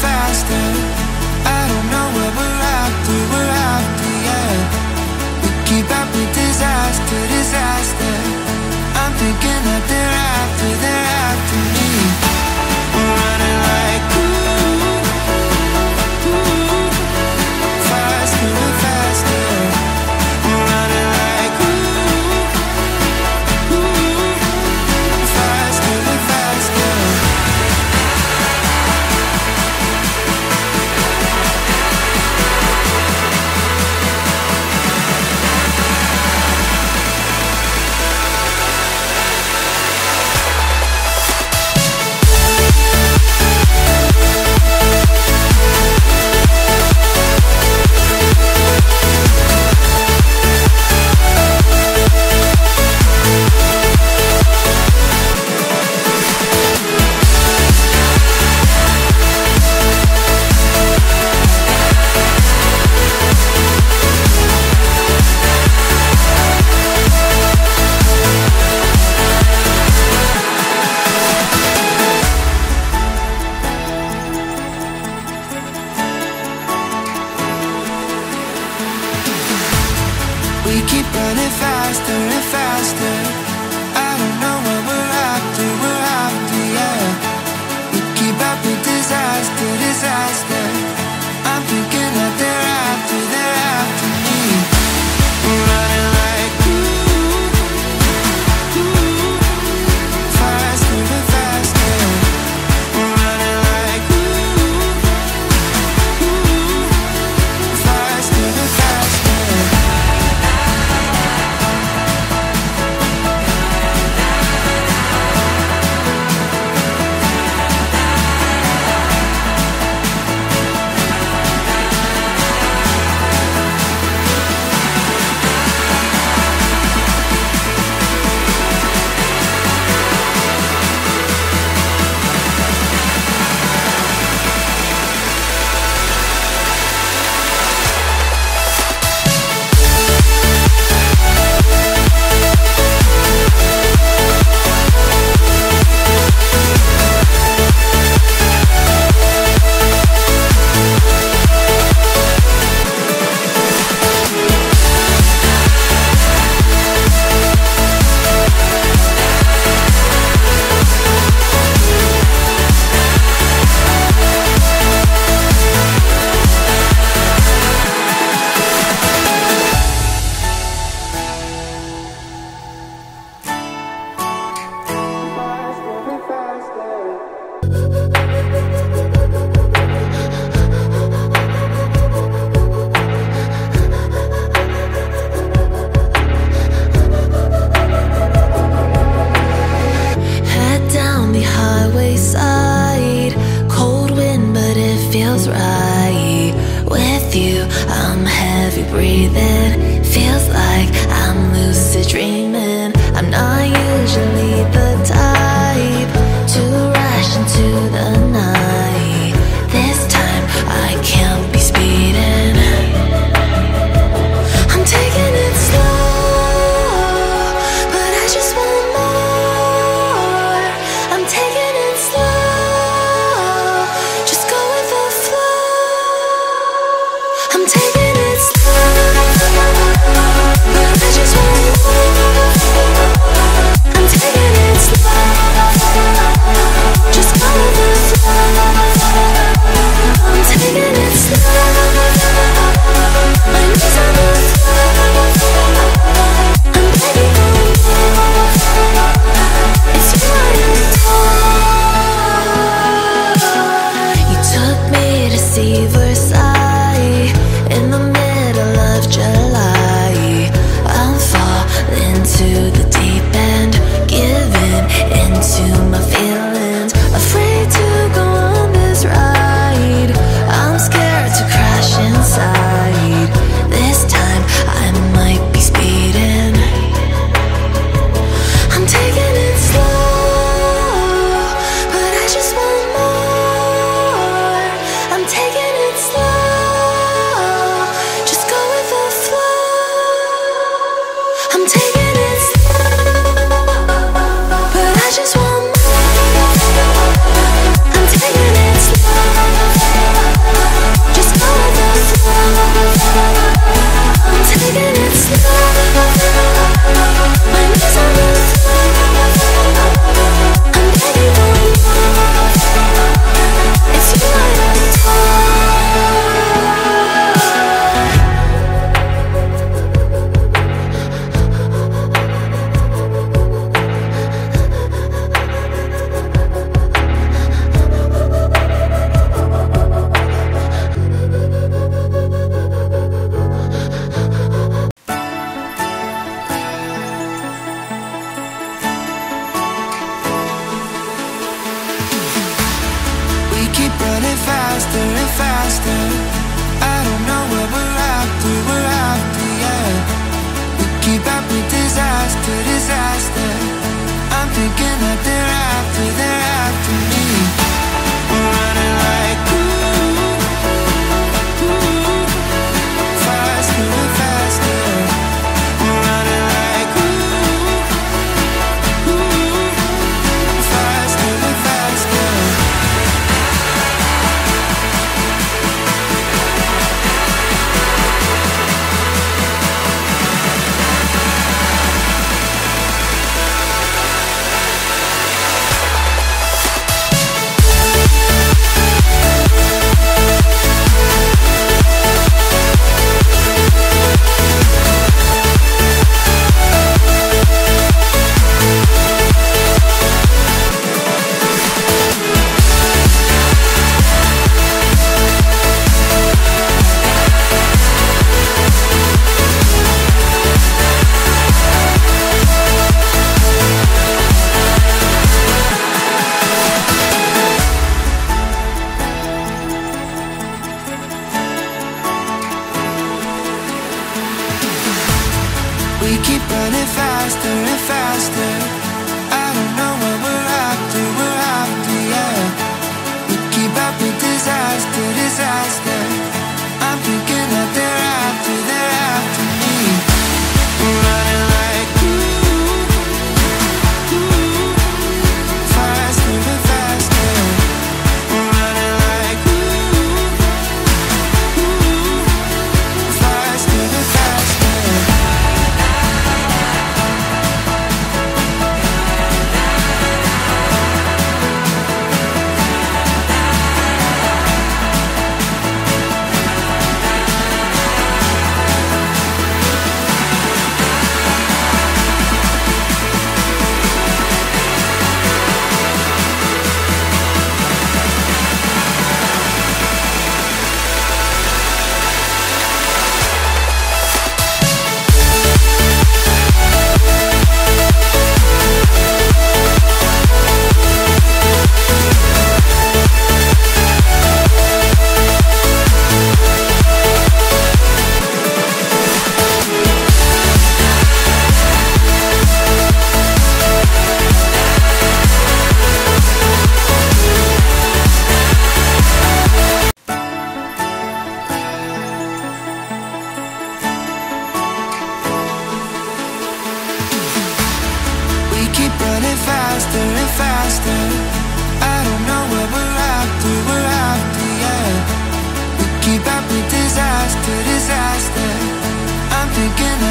faster. I don't know what we're after, we're after, yeah. We keep up with disaster, disaster. you. I'm heavy breathing. Feels like I'm lucid dreaming. I'm not usually the faster and faster. running faster and faster. I don't know what we're after, we're after, yeah. We keep up with disaster, disaster. I'm thinking.